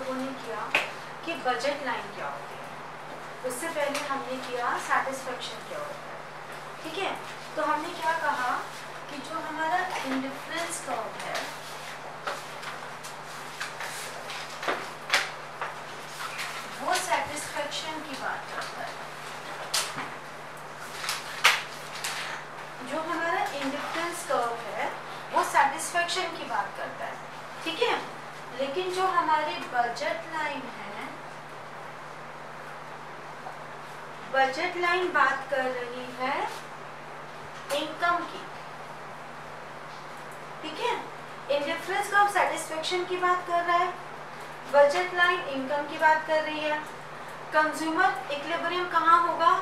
लोगों ने किया कि बजट लाइन क्या होती है। उससे पहले हमने किया सेटिस्फेक्शन क्या होता है। ठीक है? तो हमने क्या कहा कि जो हमारा इंडिफरेंस कर्व है, वो सेटिस्फेक्शन की बात करता है। जो हमारा इंडिफरेंस कर्व है, वो सेटिस्फेक्शन की बात करता है। ठीक है? लेकिन जो हमारी बजट लाइन है बजट लाइन बात कर रही है इनकम की। ठीक है? इंडिफरेंस कर्व सेटिस्फेक्शन की बात कर रहा है बजट लाइन इनकम की बात कर रही है। कंज्यूमर इक्विलिब्रियम कहाँ होगा?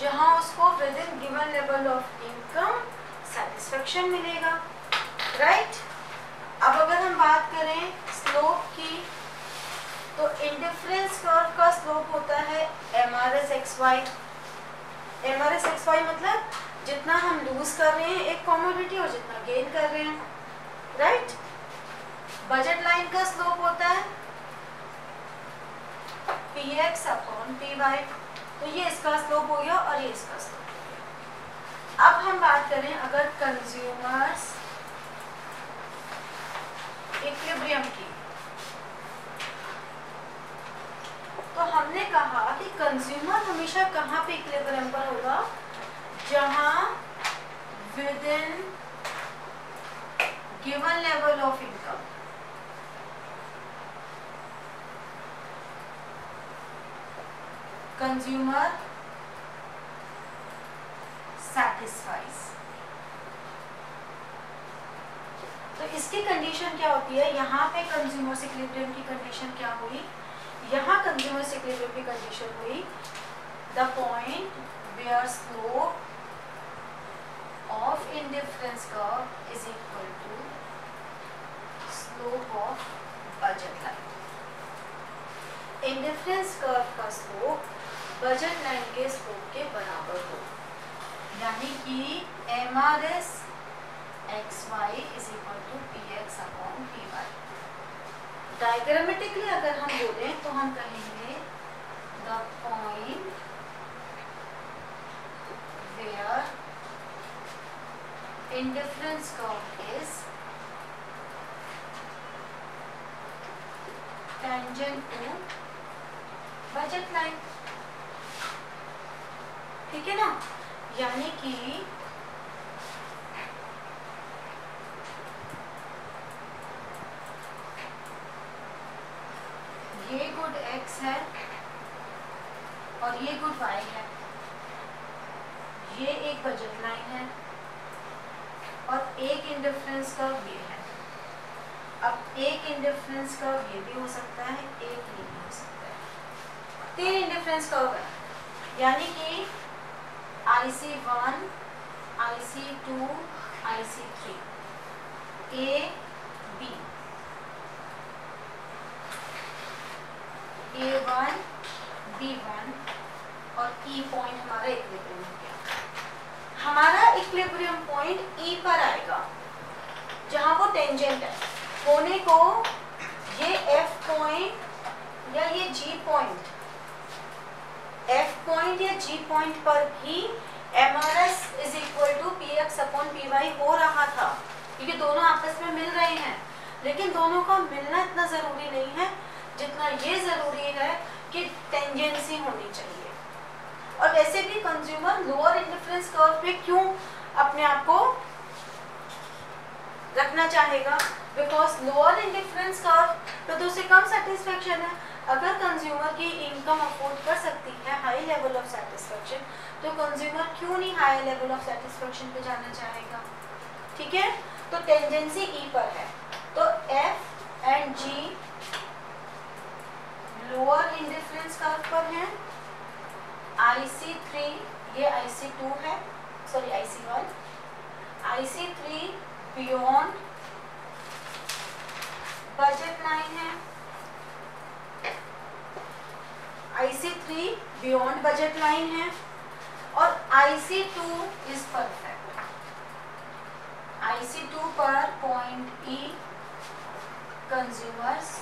जहाँ उसको within given level of income satisfaction मिलेगा। Right right? अब अगर हम बात करें स्लोप की तो इंडिफरेंस कर्व का स्लोप होता है M R S X Y M R S X Y मतलब जितना हम लूज कर रहे हैं एक कॉमोडिटी और जितना गेन कर रहे हैं राइट बजट लाइन का स्लोप होता है P X upon P Y तो ये इसका स्लोप हो गया और ये इसका स्लोप अब हम बात करें अगर कंज्यूमर्स इक्विलिब्रियम की तो हमने कहा कि कंज्यूमर हमेशा कहाँ पे इक्विलिब्रियम पर होगा? जहाँ within given level of income consumer satisfies तो इसकी कंडीशन क्या होती है? यहाँ पे कंज्यूमर इक्विलिब्रियम की कंडीशन क्या हुई यहाँ कंज्यूमर इक्विलिब्रियम की कंडीशन हुई। The point where slope of indifference curve is equal to slope of budget line. Indifference curve का slope बजट लाइन के स्लोप के बराबर हो। यानी कि M R S X Y is equal to P X upon P Y diagrammatically अगर हम बोले तो हम कहेंगे the point where indifference curve is tangent to budget line ठीक है ना? यानी कि गुड x है और ये गुड वाई है। ये एक बजट लाइन है और एक इंडिफरेंस कर्व ये है। अब एक इंडिफरेंस कर्व ये भी हो सकता है, एक ये भी हो सकता है। तीन इंडिफरेंस कर्व है। यानी कि I C one I C two I C three A B A one B one और ई e पॉइंट हमारा इक्विलिब्रियम हो गया। हमारा इक्विलिब्रियम पॉइंट ई पर आएगा। जहाँ वो टेंजेंट है। होने को ये एफ़ पॉइंट या ये जी पॉइंट एफ़ पॉइंट या जी पॉइंट पर भी M R S is equal to P X upon P Y हो रहा था। क्योंकि दोनों आपस में मिल रहे हैं। लेकिन दोनों का मिलना इतना ज़रूरी नहीं है, जितना ये ज़रूरी है कि टेंजेंसी होनी चाहिए। और वैसे भी कंज्यूमर लोअर इंडिफरेंस कर्व पे क्यों अपने आप को रखना चाहेगा? बिकॉज़ लोअर इंडिफरेंस कर्व पे तो उसे कम सेटिस्फेक्शन है। अगर कंज्यूमर की इनकम अफोर्ड कर सकती है हाई लेवल ऑफ़ सेटिस्फेक्शन तो कंज्यूमर क्यों नहीं हाई लेवल ऑफ़ सेटिस्फेक्शन पे जाना चाहेगा? ठीक है? तो टेंजेंसी ई पर है। तो F and G lower indifference curve पर है। आई थ्री ये आई सी टू है sorry I C one I C three beyond budget line है. IC3 बियॉन्ड बजट लाइन है. और IC2 इज़ परफेक्ट IC2 पर पॉइंट E कंज्यूमर्स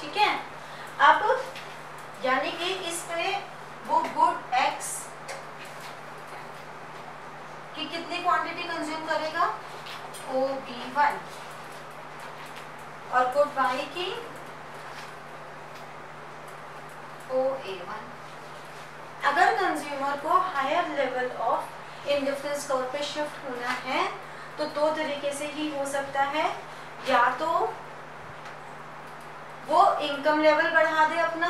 ठीक है अब यानी कि इस पे वो गुड एक्स की कितनी क्वांटिटी कंज्यूम करेगा ओ बी वन और गुड वाई की ओ ए वन कंज्यूमर को higher level of indifference curve पे शिफ्ट होना है तो दो तरीके से ही हो सकता है। या तो वो इनकम लेवल बढ़ा दे अपना,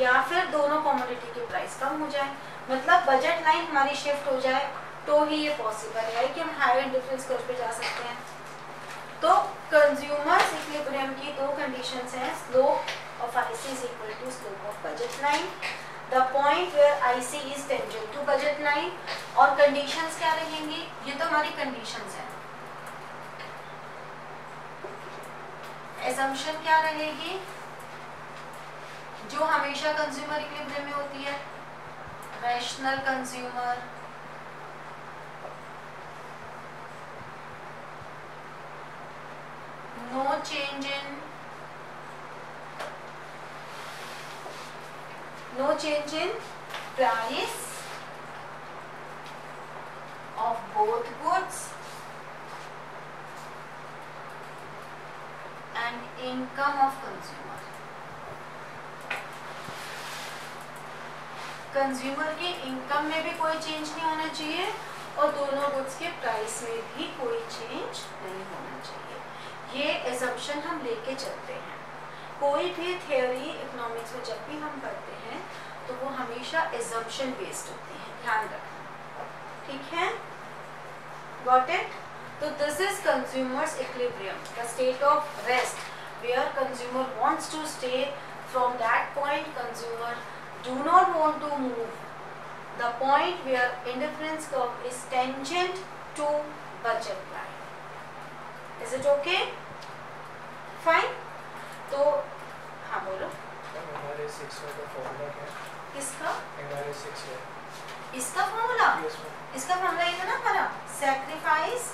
या फिर दोनों कमोडिटी की प्राइस कम हो जाए। मतलब बजट लाइन हमारी शिफ्ट हो जाए तो ही ये पॉसिबल है कि हम हायर डिफरेंस कर्व पे जा सकते हैं। तो कंज्यूमर्स इक्विलिब्रियम की दो कंडीशंस हैं slope of IC is equal to slope of budget line the point where IC is tangent to budget और कंडीशंस क्या रहेंगी? ये तो हमारी कंडीशंस हैं। एजम्पशन क्या रहेगी? जो हमेशा कंज्यूमर इक्विलिब्रियम में होती है। Rational consumer no change in no change in price of both goods and income of consumer. Consumer की इनकम में भी कोई चेंज नहीं होना चाहिए और दोनों गुड्स के प्राइस में भी कोई चेंज नहीं होना चाहिए। ये एजम्पशन हम लेके चलते हैं। कोई भी थियोरी इकोनॉमिक्स में जब भी हम पढ़ते हैं तो वो हमेशा एजम्पशन बेस्ड होती है, ध्यान रखना। ठीक है? गॉट इट तो this is consumer's equilibrium the state of rest where consumer wants to stay from that point consumer do not want to move. The point where indifference curve is tangent to budget line. Is it okay? Fine? तो हाँ बोलो। हमारे six का formula क्या है। किसका? इसका formula इसका फॉर्मूला ये था ना हमारा sacrifice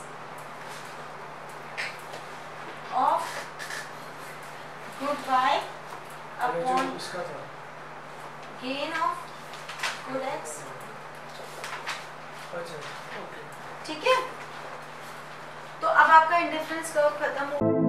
of good Y upon gain of good X ठीक है? तो अब आपका इंडिफरेंस कर्व खत्म हो